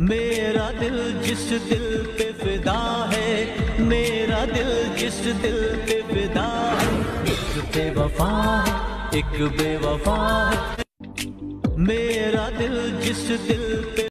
मेरा दिल जिस दिल पे फिदा है, मेरा दिल जिस दिल पे फिदा है। एक बेवफा है, एक बेवफा है। मेरा दिल जिस दिल पे